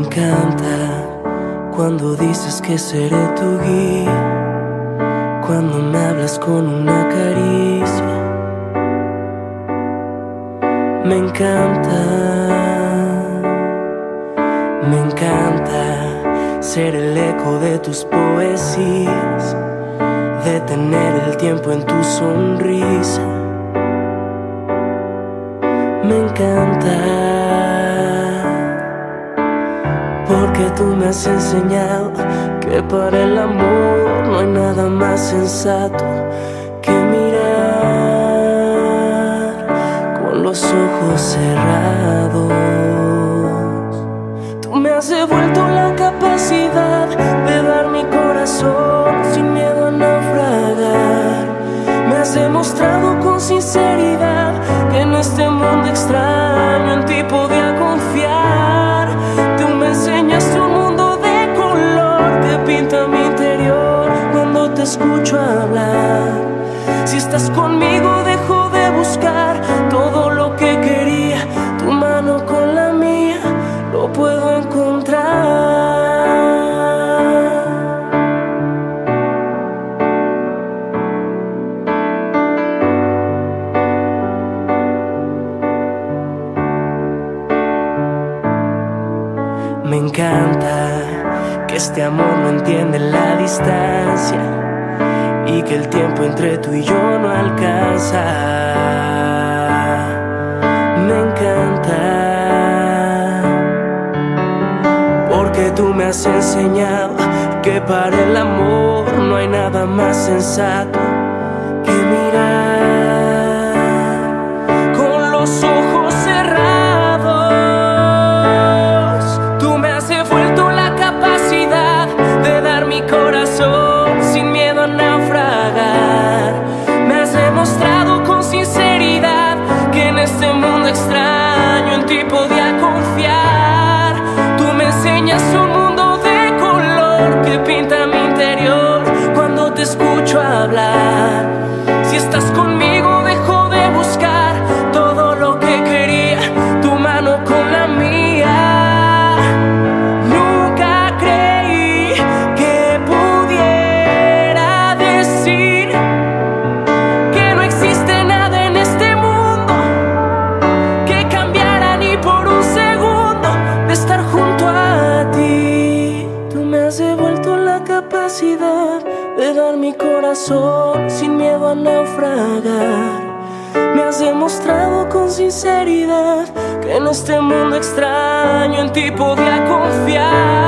encanta cuando dices que seré tu guía, cuando me hablas con una caricia. Me encanta, me encanta ser el eco de tus poesías, detener el tiempo en tu sonrisa. Me encanta porque tú me has enseñado que para el amor no hay nada más sensato que mirar con los ojos cerrados. Tú me has devuelto la capacidad de dar mi corazón sin miedo a naufragar. Me has demostrado con sinceridad que en este mundo extraño en ti conmigo dejo de buscar todo lo que quería. Tu mano con la mía lo puedo encontrar. Me encanta que este amor no entiende la distancia y que el tiempo entre tú y yo no alcanza. Me encanta porque tú me has enseñado que para el amor no hay nada más sensato que mirar dar mi corazón sin miedo a naufragar. Me has demostrado con sinceridad que en este mundo extraño en ti podía confiar.